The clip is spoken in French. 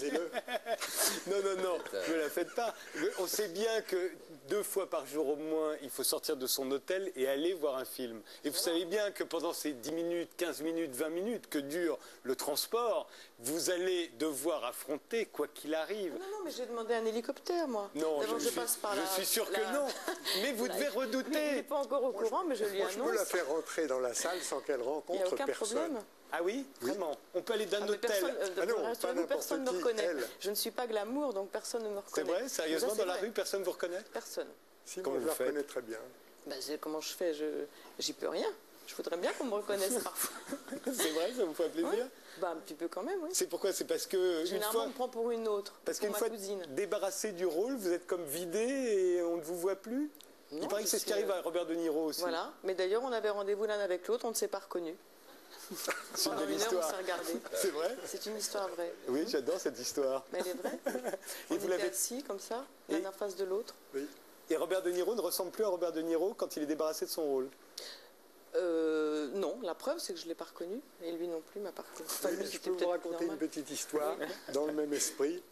Lisez-le. Non, non, non, ne la faites pas. On sait bien que deux fois par jour au moins, il faut sortir de son hôtel et aller voir un film. Et vous savez bien que pendant ces 10 minutes, 15 minutes, 20 minutes que dure le transport, vous allez devoir affronter quoi qu'il arrive. Non, non, mais j'ai demandé un hélicoptère, moi. Non, je, je passe par je la- suis sûr la- que non. Mais vous devez Il n'est redouter. pas encore au courant, mais je lui Moi, je peux la annonce. faire rentrer dans la salle sans qu'elle Il n'y a rencontre aucun personne. problème. Ah oui, vraiment. On peut aller d'un Ah, mais hôtel. personne, euh, Ah non, rassurez-vous, pas n'importe personne ne me reconnaît. elle. Je ne suis pas glamour, donc personne ne me C'est reconnaît. vrai, sérieusement, Ça, c'est dans la vrai. rue, personne ne vous reconnaît? Personne. Si, Comment vous la reconnais très bien. Ben, c'est- comment je fais? Je... J'y peux rien. Je voudrais bien qu'on me reconnaisse parfois. C'est vrai, ça vous fait plaisir? Ouais. Bah, un petit peu quand même, oui. C'est pourquoi? C'est parce que une Généralement, fois, on me prend pour une autre, parce qu'une fois cousine. débarrassé du rôle, vous êtes comme vidé et on ne vous voit plus? Il paraît que c'est ce qui arrive euh, à Robert De Niro aussi. Voilà. Mais d'ailleurs, on avait rendez-vous l'un avec l'autre, on ne s'est pas reconnus. C'est une belle histoire. s'est regardé. C'est vrai C'est une histoire vraie. Oui, j'adore cette histoire. Mais elle est vraie. Et on vous l'avez assis comme ça, Et- l'un en face de l'autre. Oui. Et Robert De Niro ne ressemble plus à Robert De Niro quand il est débarrassé de son rôle? Euh, non, la preuve, c'est que je ne l'ai pas reconnu. Et lui non plus m'a pas reconnu. Enfin, lui, je peux vous raconter normal. une petite histoire dans le même esprit.